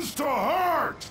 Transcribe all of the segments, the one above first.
To hurt!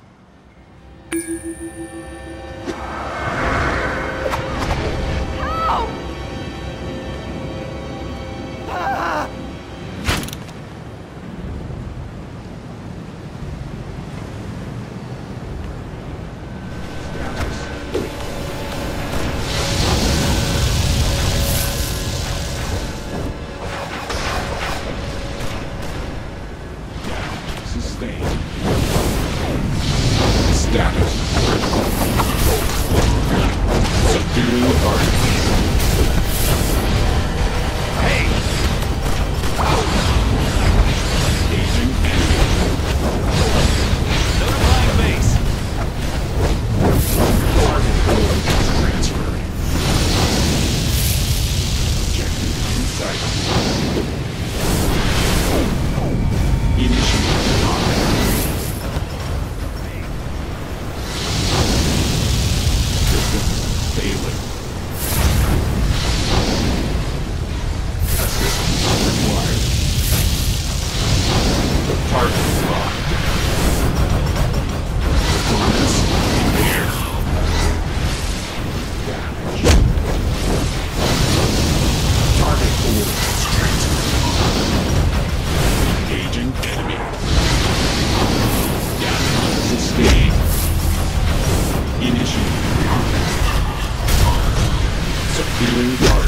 Subduing target.